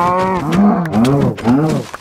아, 아, 아.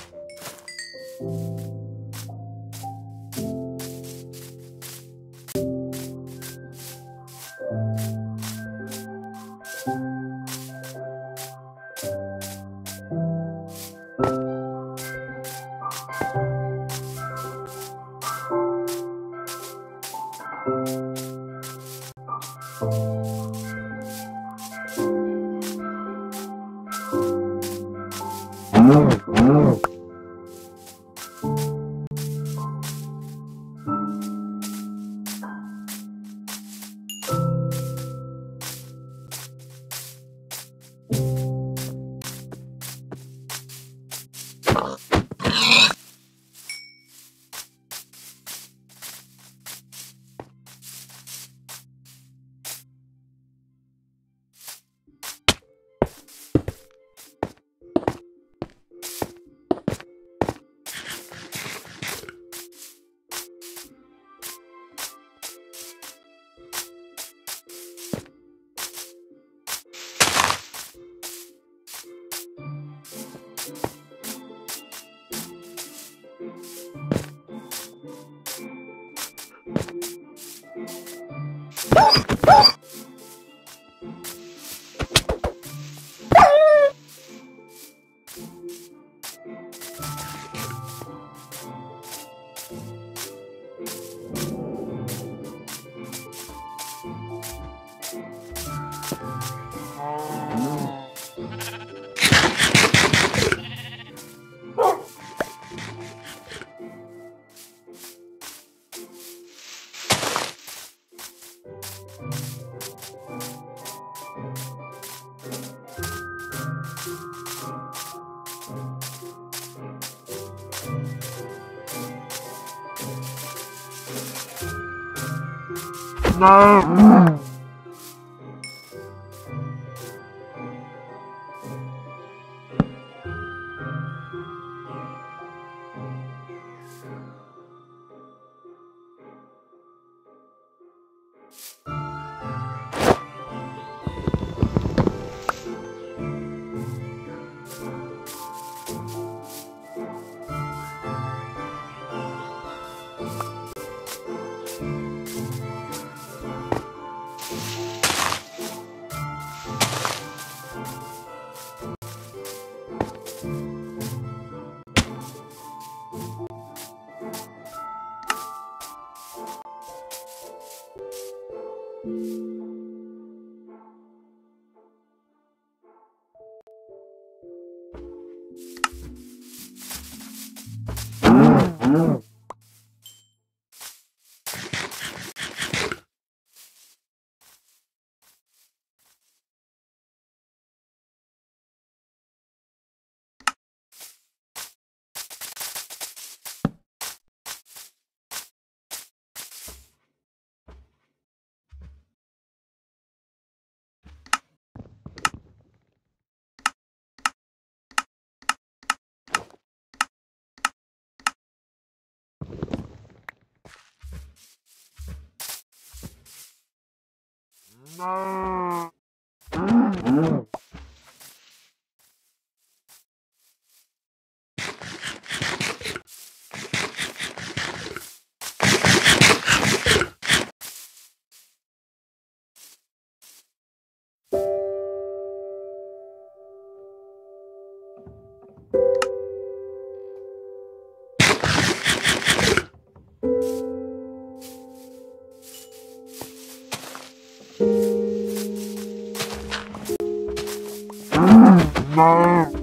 No. No. Mm-hmm. No.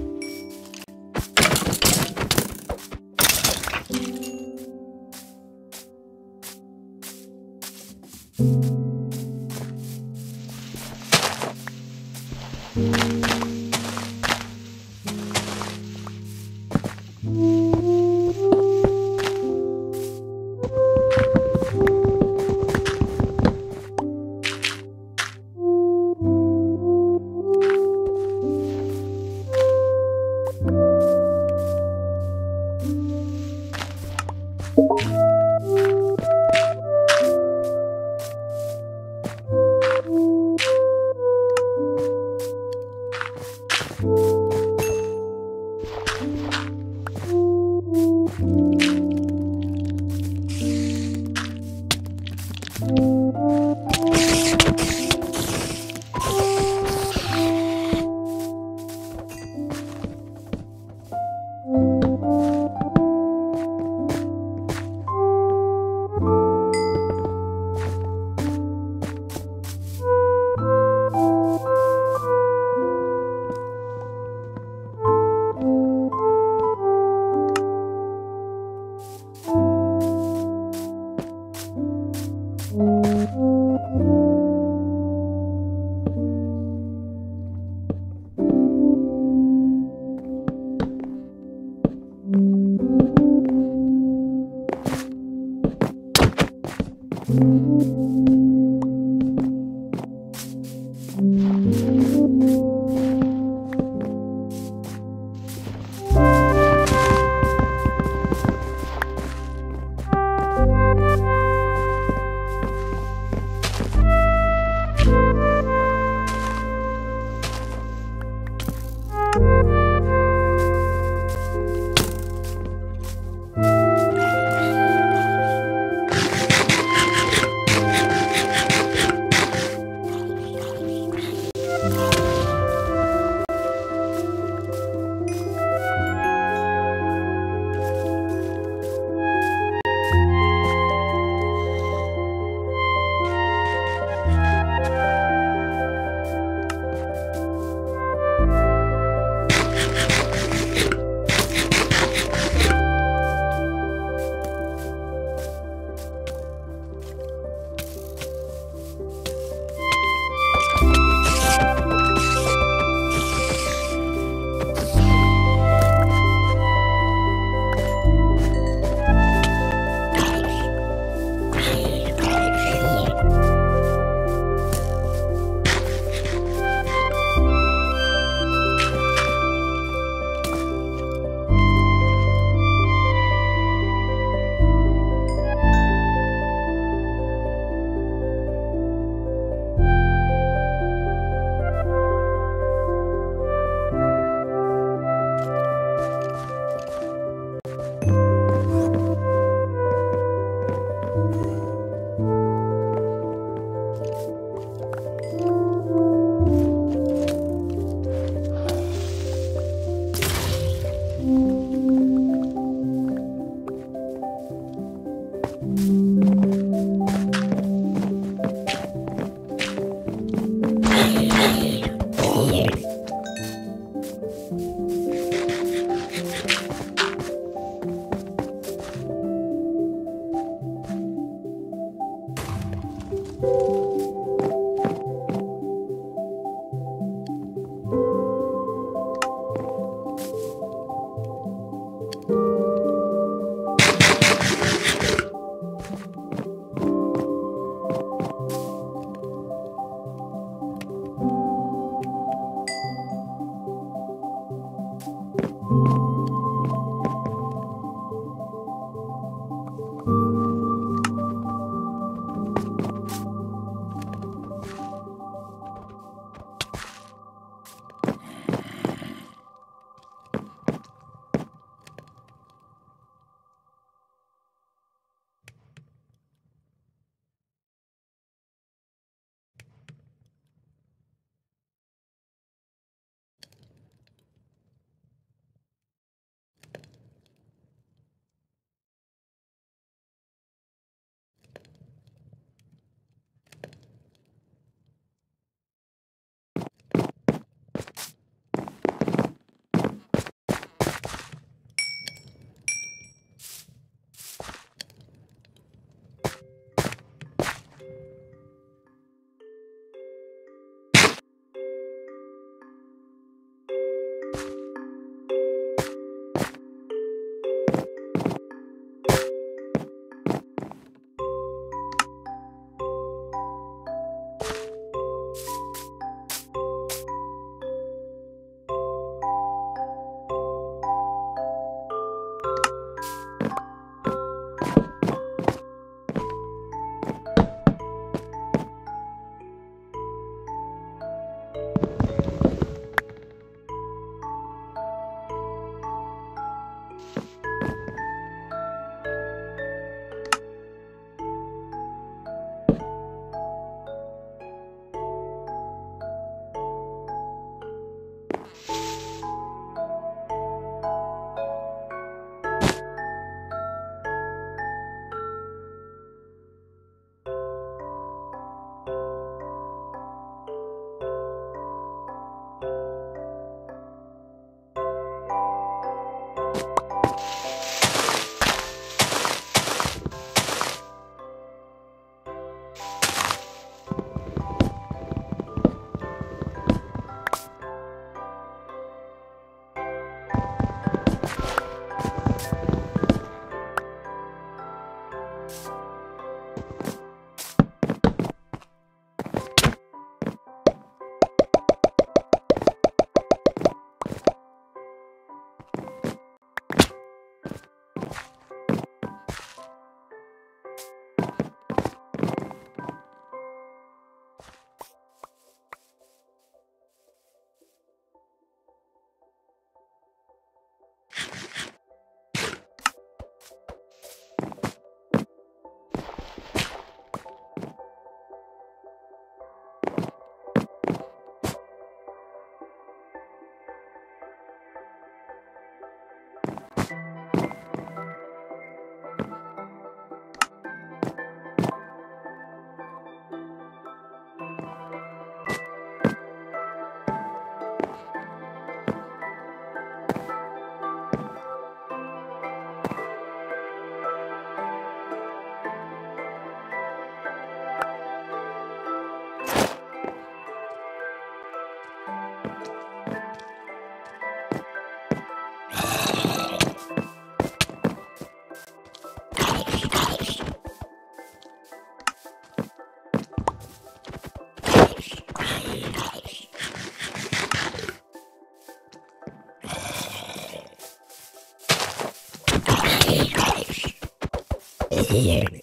fear.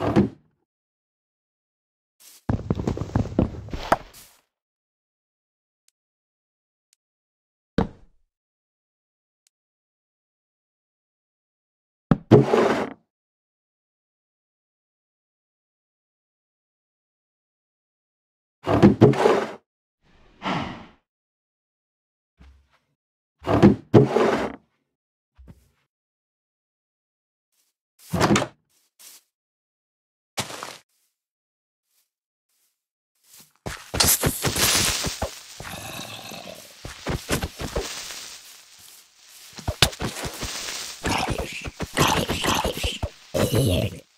you Period.